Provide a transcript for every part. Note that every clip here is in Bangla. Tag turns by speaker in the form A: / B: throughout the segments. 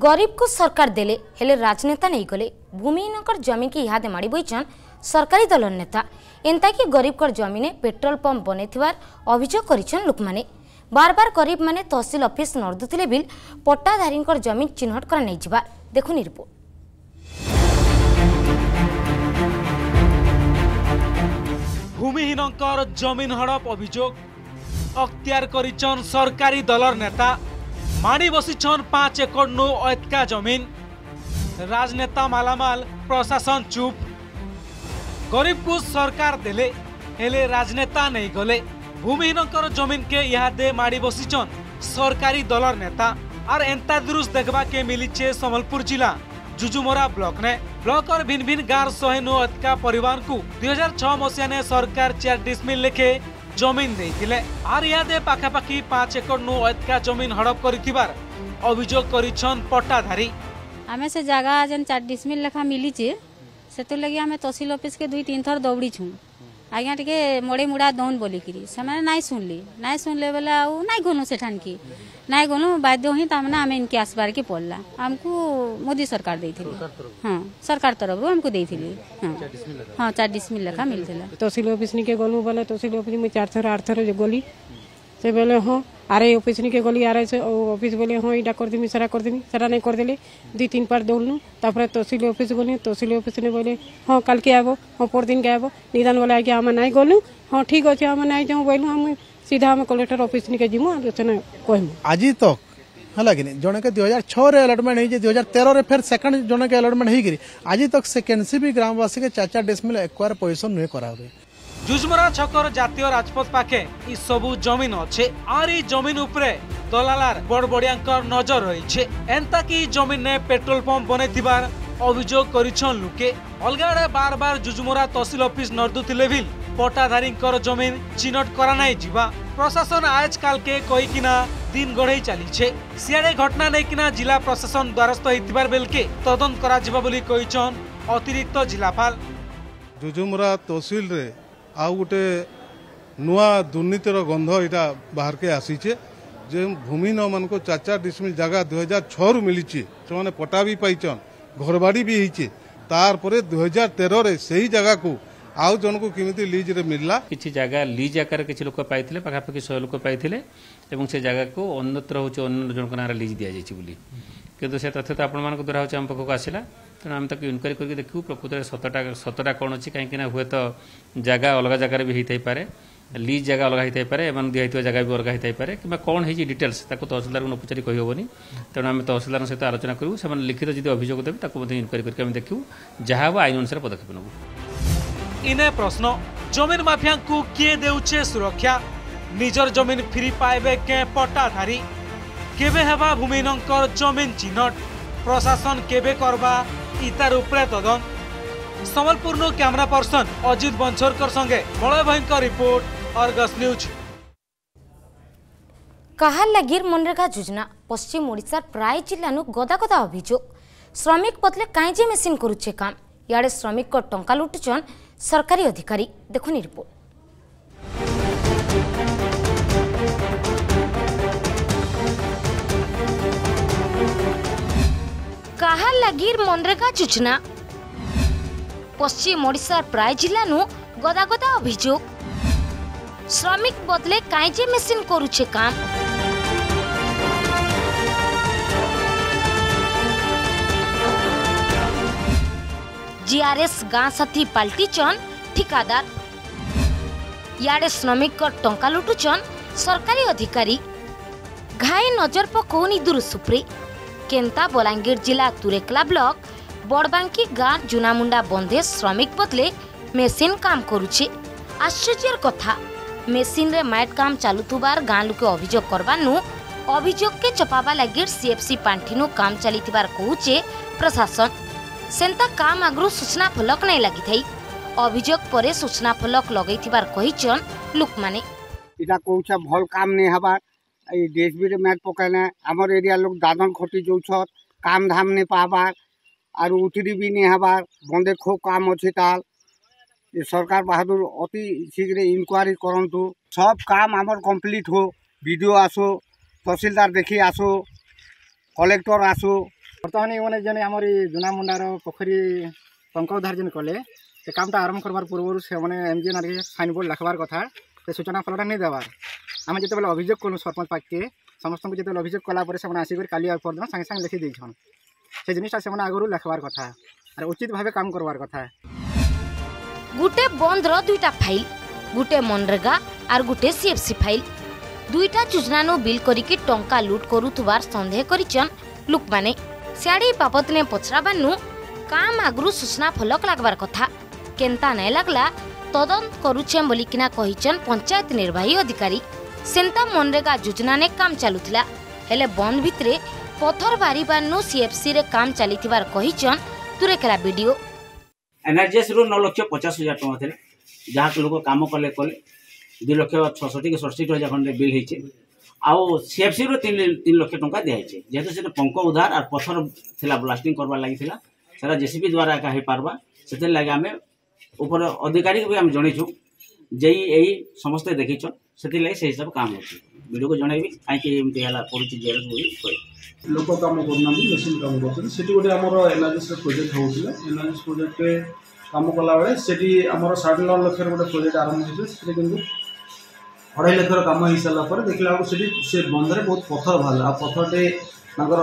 A: गरीब को सरकार देले हेले राजनेता नहीं गले भूमिहीन जमी की इहादे माड़ी बोचन सरकारी दल नेता एंता कि गरीब कर जमीने पेट्रोल पंप बने अभियोग कर लोक मैंने बार बार गरीब मैंने तहसिल अफिस् नर्दुले बिल पट्टाधारी जमीन चिन्हट कर देखनी रिपोर्ट
B: भूमिहीन जमीन हड़प অভিযোগ অক্তিয়াৰ कर सरकारी दलर नेता माडी बसिछन् पांच एकड नौ ऐतका जमीन राजनेता मालामाल प्रशासन चुप गरीब को सरकार देले हेले राजनेता नहीं गले भूमिहीनकर जमीन के इहादे माडी बसिछन् सरकारी दलर नेता आर एंता दुरुस देखबा के मिलीछे समलपुर जिला जुजुमरा ब्लॉक ने ब्लॉक और भिन्न भिन्न गार सहे नौ अतका परिवार को दुई हजार छह मसीहा ने सरकार चार डिसमिल लेखे দিয়ে আর આર পাখাপাখি পাঁচ একর নু અધકા જમીન হড়প કરીથિબાર অভিযোগ করেছেন পট্টাধারী
C: আমি সে জায়গা যেন চার ডিসমিল লেখা মিলিছে সেতুর লাগি আমি তহসিল অফিসকে দুই তিন থর দৌড়িছু आज्ञा टे मड़े मुड़ा दौन बोलिकी से ना सुनली ना सुनले बोले आई गलु से ठानकी गलु बाध्य ही आम इनके आसबार के पड़ला आमको मोदी सरकार दे थी हाँ सरकार तरफ आमको दे थी हाँ हाँ चार डिस्मिल लेखा मिले
D: तहसिल अफिस निके गलु बोले तहसिल अफिस चार थर आठ थर गली ସେ ବୋଇଲେ ହଁ ଆରେ ଅଫିସ୍ ନିକେ ଗଲି ଆରେ ସେ ଅଫିସ୍ ବୋଇଲେ ହଁ ଏଇଟା କରିଦେମି ସେଟା କରିଦେମି ସେଟା ନାଇଁ କରିଦେଲି ଦୁଇ ତିନି ପାର୍ଟ ଦୌଡ଼ିଲୁ ତାପରେ ତହସିଲ ଅଫିସ୍ ଗଲି ତହସିଲ ଅଫିସ୍ରେ ବୋଇଲେ ହଁ କାଲ୍କେ ଆଇବ ହଁ ପରଦିନକେ ଆଇବ ନିଦାନ ବୋଲେ ଆଜ୍ଞା ଆମେ ନାଇଁ ଗଲୁ ହଁ ଠିକ୍ ଅଛି ଆମେ ନାଇଁ ଯାଉ ବୋଇଲୁ ଆମେ ସିଧା ଆମେ କଲେକ୍ଟର ଅଫିସ୍ ନିକେ ଯିମୁ ଆଉ ସେନେ କହିମୁ
E: ଆଜି ତକ ହେଲା କି ଜଣକେ ଦୁଇ ହଜାର ଛଅରେ ଆଲଟମେଣ୍ଟ ହେଇଛି ଦୁଇ ହଜାର ତେରରେ ଫେର୍ ସେକେଣ୍ଡ ଜଣକେ ଆଲଟମେଣ୍ଟ ହେଇକିରି ଆଜି ତକ ସେ କେନ୍ସି ବି ଗ୍ରାମବାସୀକେ ଚାର୍ ଚାର୍ ଡିସମିଲ୍ ଏକ୍ୱାର୍ ପୋଜିସନ୍ ନୁହେଁ କରାହୁଏ
B: જુજમરા છકર જાતીય રાજપથ પાખે ઈ સબુ જમીન અછે આર ઈ જમીન ઉપરે દલાલાર બડબડિયાંકર નજર રહીછે એંતાકી જમીનને પેટ્રોલ પંપ બનેથિબાર অভিযোগ করেছেন লোকে অলগা আড়ে বারবার জুজুমরা তহসিল অফিস নর্দুলে বি পট্টাধারীঙ্কর জমি চিহ্নট করা নাই যা প্রশাসন আজ কালকে কইকিনা দিন গড়াই চালিছে সিয়াড়ে ঘটনা নেইকিনা জেলা প্রশাসন দ্বারস্থ হইতিবার বেলকে তদন্ত করা বলি কইছন অতিরিক্ত জেলাপাল
F: জুজুমরা তহসিলরে ଆଉ ଗୋଟେ ନୂଆ ଦୁର୍ନୀତିର ଗନ୍ଧ ଏଇଟା ବାହାରକେ ଆସିଛେ ଯେ ଭୂମିହୀନମାନଙ୍କୁ ଚାରି ଚାରି ଡିସମିଲ୍ ଜାଗା ଦୁଇହଜାର ଛଅରୁ ମିଳିଛି ସେମାନେ ପଟା ବି ପାଇଛନ୍ ଘରବାଡ଼ି ବି ହେଇଛି ତାପରେ ଦୁଇହଜାର ତେରରେ ସେହି ଜାଗାକୁ ଆଉ ଜଣକୁ କେମିତି ଲିଜ୍ରେ ମିଳିଲା
G: କିଛି ଜାଗା ଲିଜ୍ ଆକାରରେ କିଛି ଲୋକ ପାଇଥିଲେ ପାଖାପାଖି ଶହେ ଲୋକ ପାଇଥିଲେ ଏବଂ ସେ ଜାଗାକୁ ଅନ୍ୟତ୍ର ହେଉଛି ଅନ୍ୟ ଜଣଙ୍କ ନାଁରେ ଲିଜ୍ ଦିଆଯାଇଛି ବୋଲି କିନ୍ତୁ ସେ ତଥ୍ୟ ତ ଆପଣମାନଙ୍କ ଦ୍ୱାରା ହେଉଛି ଆମ ପାଖକୁ ଆସିଲା ତେଣୁ ଆମେ ତାକୁ ଇନକ୍ୱାରି କରିକି ଦେଖିବୁ ପ୍ରକୃତରେ ସତଟା ସତଟା କ'ଣ ଅଛି କାହିଁକିନା ହୁଏତ ଜାଗା ଅଲଗା ଜାଗାରେ ବି ହେଇଥାଇପାରେ লিজ জায়গা অলগা হয়ে পারে এবং দিয়া হয়ে জায়গা বি অলগা হয়ে পারে কিংবা কম হয়েছে ডিটেলস তাকে তহসিলদার নপচারি কহবনি তেমন আমি তহসিলদার সহ আলোচনা করবু সে লিখিত যদি অভিযোগ দেবে তাকে ইনকোয়ারি করি আমি দেখবু যা হব আইন অনুসারে পদক্ষেপ নেবু
B: ইনে প্রশ্ন জমিন মাফিয়া কি দেউছে সুরক্ষা নিজের জমিন ফিরি পাইবে কে পট্টাধারী কেবে হবা ভূমিহীনকর জমিন চিহ্নট প্রশাসন কেবে করবা इतारु प्रे तदन समल पुर्णो क्यामरा पर्सन अजीद बंचोर कर संगे मले भाइन रिपोर्ट और गस न्यूच
A: कहाल लगीर मनरेगा जुजना पस्ची मोडिसार प्राय चिल्लानु गदा गदा अभीजो स्रमिक पतले काईजी मेसिन करुचे काम याडे स्रमिक को टंकाल उट्टुचन सरकारी अधिकारी देखुनी रिपोर्ट नुकसान लगी मनरेगा योजना पश्चिम ओडार प्राय जिलानु गदा गदा अभियोग श्रमिक बदले काईजे मेसिन करुचे काम जीआरएस गाँ साथी पाल्टिचन ठिकादार ইয়াড়ে শ্রমিকর টঙ্কা লুটুচন সরকারি অধিকারী ঘায়ে নজর পকাউনি দূর সুপ্রে କେନ୍ତା ବଲାଙ୍ଗୀର ଜିଲ୍ଲା ତୁରେକଲା ବ୍ଲକ ବଡ଼ବାଙ୍କି ଗାଁ ଜୁନାମୁଣ୍ଡା ବନ୍ଧେ ଶ୍ରମିକ ବଦଲେ ମେସିନ୍ କାମ କରୁଛି ଆଶ୍ଚର୍ଯ୍ୟର କଥା ମେସିନ୍ରେ ମାଇଟ୍ କାମ ଚାଲୁଥିବାର ଗାଁ ଲୋକେ ଅଭିଯୋଗ କରବାନୁ ଅଭିଯୋଗକେ ଚପାବା ଲାଗି ସିଏଫ୍ସି ପାଣ୍ଠିନୁ କାମ ଚାଲିଥିବାର କହୁଛେ ପ୍ରଶାସନ ସେନ୍ତା କାମ ଆଗରୁ ସୂଚନା ଫଲକ ନାଇଁ ଲାଗିଥାଇ ଅଭିଯୋଗ ପରେ ସୂଚନା ଫଲକ ଲଗେଇଥିବାର କହିଛନ୍ ଲୋକମାନେ
H: ଏଇଟା କହୁଛେ ଭଲ କାମ ନାଇଁ ହେବାର এই ଡିଏସ୍ବିରେ ମ୍ୟାଚ୍ ପକାଇଲେ ଆମର ଏରିଆ ଲୋକ ଦାଦନ ଖଟି ଯାଉଛତ କାମ ଧାମ ନେଇ ପାବାର୍ ଆରୁ ଉତ୍ରି ବି ନେଇ ହେବାର୍ ବନ୍ଦେ ଖୁବ୍ କାମ ଅଛି ତାଲ ଏ ସରକାର ବାହାଦୁର ଅତି ଶୀଘ୍ର ଇନକ୍ୱାରି କରନ୍ତୁ ସବ କାମ ଆମର କମ୍ପ୍ଲିଟ୍ ହଉ ବି ଡ଼ି ଓ ଆସୁ ତହସିଲଦାର ଦେଖି ଆସୁ କଲେକ୍ଟର ଆସୁ
I: ବର୍ତ୍ତମାନ ଏମାନେ ଯେନ୍ ଆମର ଏଇ ଜୁନାମୁଣ୍ଡାର ପୋଖରୀ ଟଙ୍କା ଉଦ୍ଧାର ଯେନ୍ କଲେ ସେ କାମଟା ଆରମ୍ଭ କରବାର ପୂର୍ବରୁ ସେମାନେ ଏମିତି ସାଇନ୍ ବୋର୍ଡ଼ ଲେଖବାର କଥା সে সূচনা ফলটা নেই দেওয়ার আমি যেতবে অভিযোগ করলু সরপঞ্চ পাখকে সমস্ত যেত অভিযোগ কলাপরে সে আসিকি কালি পরদিন সাংে সাংে লিখি দিয়েছন সে জিনিসটা সে আগর লেখবার কথা আর উচিত ভাবে কাম করবার কথা
A: গোটে বন্ধর দুইটা ফাইল গোটে মনরেগা আর গোটে সিএফসি ফাইল দুইটা যোজনানু বিল করিকি টঙ্কা লুট করুথবার সন্দেহ করিছন লোকমানে সিয়াড়ে বাবদনে পচরাবানু কাম আগরু সূচনা ফলক লাগবার কথা কেন্তা নাই লাগলা তদন্ত করুছে বলিকিনা কহিছন পঞ্চায়েত নির্বাহী অধিকারী সেন্তা মনরেগা যোজনানে কাম চালুলা হলে বন্ধ ভিতরে পথর সিএফসি রে কাম চালিবার কহিছন তুরেখেলা বিডিও
J: রু ন লক্ষ পচাশ হাজার টাকা থাকে যাহা লোক কাম কলে কলে দুই লক্ষ ছষট্টি কি ষষ্ঠি হাজার খন্ডে বিল হয়েছে আও রু তিন তিন লক্ষ টাকা দিয়া হয়েছে যেহেতু সেটা পঙ্ক উদ্ধার আর পথর লা ব্লাস্টিং করবার লাগি সেটা জেসিপি দ্বারা একা হয়ে পারবা সেটার লাগে আমি ଉପର ଅଧିକାରୀ ବି ଆମେ ଜଣେଇଛୁ ଯେଇ ଏଇ ସମସ୍ତେ ଦେଖିଛନ୍ ସେଥିଲାଗି ସେଇ ହିସାବ କାମ ଅଛି ଭିଡ଼ିଓକୁ ଜଣେଇବି କାହିଁକି ଏମିତି ହେଲା ପଡ଼ୁଛି ଜେଲ୍ ବୋଲି କହିବି
K: ଲୋକ କାମ କରୁନାହାନ୍ତି ମେସିନ୍ କାମ କରୁଛନ୍ତି ସେଠି ଗୋଟେ ଆମର ଏନ୍ଆର୍ଜିସ୍ର ପ୍ରୋଜେକ୍ଟ ହେଉଥିଲା ଏନ୍ଆର୍ଜିସ୍ ପ୍ରୋଜେକ୍ଟରେ କାମ କଲାବେଳେ ସେଠି ଆମର ସାଢ଼େ ନଅ ଲକ୍ଷର ଗୋଟେ ପ୍ରୋଜେକ୍ଟ ଆରମ୍ଭ ହେଇଥିଲା ସେଥିରେ କିନ୍ତୁ ଅଢ଼େଇ ଲକ୍ଷର କାମ ହେଇସାରିଲା ପରେ ଦେଖିଲା ବେଳକୁ ସେଠି ସେ ବନ୍ଧରେ ବହୁତ ପଥର ବାହାରିଲା ଆଉ ପଥରଟେ ତାଙ୍କର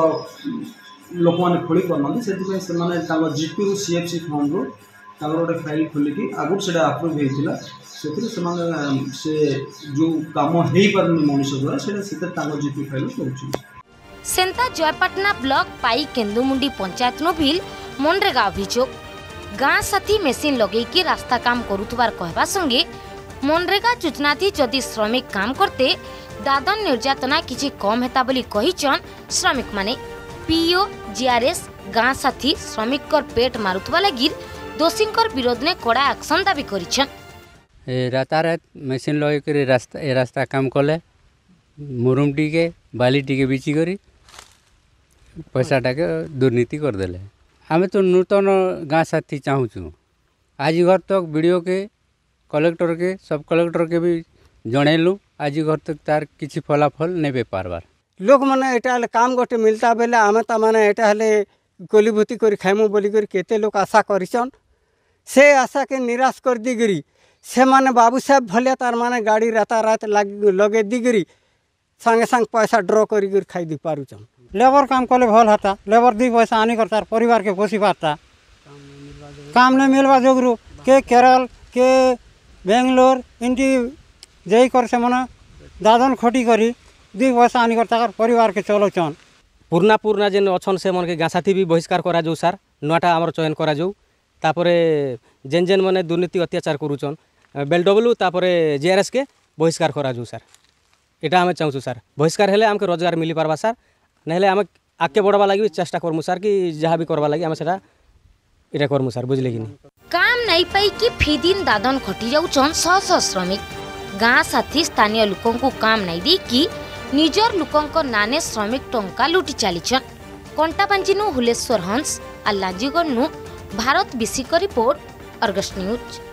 K: ଲୋକମାନେ ଖୋଳି ପାରୁନାହାନ୍ତି ସେଥିପାଇଁ ସେମାନେ ତାଙ୍କ ଜିପିରୁ ସି ଏଫ୍ ସି ଫଣ୍ଡରୁ तर गोटे फाइल खोल कि से आप्रुव होता से जो कम हो पार मनुष्य द्वारा से जीपी फाइल कर
A: सेन्ता जयपाटना ब्लक पाई केन्दुमुंडी पंचायत नोभिल मनरेगा अभोग गाँ साथी मेसीन लगे कि रास्ता काम करुवार कहवा संगे मनरेगा योजनाधी जदि श्रमिक काम करते दादन निर्यातना किसी कम होता बोली श्रमिक मैने पीओ जीआरएस गाँ साथी श्रमिक पेट मारुवा लगी ଦୋଷୀଙ୍କର ବିରୋଧରେ କଡ଼ା ଆକ୍ସନ୍ ଦାବି କରିଛନ୍ତି
L: ରାତାରାତ ମେସିନ୍ ଲଗେଇକରି ରାସ୍ତା ଏ ରାସ୍ତା କାମ କଲେ ମୁରୁମ ଟିକେ ବାଲି ଟିକେ ବିଚିକରି ପଇସାଟାକେ ଦୁର୍ନୀତି କରିଦେଲେ ଆମେ ତ ନୂତନ ଗାଁ ସାଥୀ ଚାହୁଁଛୁ ଆଜି ଘର ତକ ବିଡ଼ିଓକେ କଲେକ୍ଟରକେ ସବ୍ କଲେକ୍ଟରକେ ବି ଜଣେଇଲୁ ଆଜି ଘର ତକ ତାର କିଛି ଫଳାଫଳ ନେବେ ପାର୍ବାର
M: ଲୋକମାନେ ଏଇଟା ହେଲେ କାମ ଗୋଟେ ମିଳିଲା ବେଲେ ଆମେ ତାମାନେ ଏଇଟା ହେଲେ ଗଲିଭୂତି କରି ଖାଇମୁ ବୋଲିକରି କେତେ ଲୋକ ଆଶା କରିଛନ୍ সে আশাকে নিরাশ করে দিগিরি সেমানে বাবু সাহেব ভলে তার মানে গাড়ি রাতারাত লগে দিগিরি সাঙ্গে সাঙ্গে পয়সা ড্র করি খাই দি পারুছন
N: লেবর কাম করলে ভাল হতা লেবর দুই পয়সা আনিকর তার পরিবারকে পোষি পারতা কাম না মিলবা যোগরু কে কেরল কে বেঙ্গলোর এমতি যেই কর সেমানে দাদন খটি করি দুই পয়সা আনিকর তার পরিবারকে চলছন
O: পুরনা পুরনা যেন অছন সেমানকে গাঁছাতি বি বহিষ্কার করা যাও স্যার নটা আমার চয়ন করা যাও ତାପରେ ଯେନ୍ ଯେନ୍ମାନେ ଦୁର୍ନୀତି ଅତ୍ୟାଚାର କରୁଛନ୍ ବେଲ୍ଡବ୍ଲୁ ତାପରେ ଜିଆର୍ଏସ୍ କେ ବହିଷ୍କାର କରାଯାଉ ସାର୍ ଏଇଟା ଆମେ ଚାହୁଁଛୁ ସାର୍ ବହିଷ୍କାର ହେଲେ ଆମକୁ ରୋଜଗାର ମିଳିପାରବା ସାର୍ ନହେଲେ ଆମେ ଆଗକେ ବଢ଼ବା ଲାଗି ଚେଷ୍ଟା କର୍ମୁ ସାର୍ କି ଯାହା ବି କରବା ଲାଗି ଆମେ ସେଟା ଏଇଟା କର୍ମୁ ସାର୍ ବୁଝିଲେ କି
A: କାମ ନାଇଁ ପାଇକି ଫିଦିନ ଦାଦନ ଖଟି ଯାଉଛନ୍ ଶହ ଶହ ଶ୍ରମିକ ଗାଁ ସାଥୀ ସ୍ଥାନୀୟ ଲୋକଙ୍କୁ କାମ ନାଇଁ ଦେଇକି ନିଜର ଲୋକଙ୍କ ନାନେ ଶ୍ରମିକ ଟଙ୍କା ଲୁଟି ଚାଲିଛନ୍ କଣ୍ଟାପାଞ୍ଜିନୁ ହୁଲେଶ୍ୱର ହଂସ ଆର୍ ଲାଞ୍ଜିଗଡ଼ନୁ भारत बिसिक रिपोर्ट अर्गस न्यूज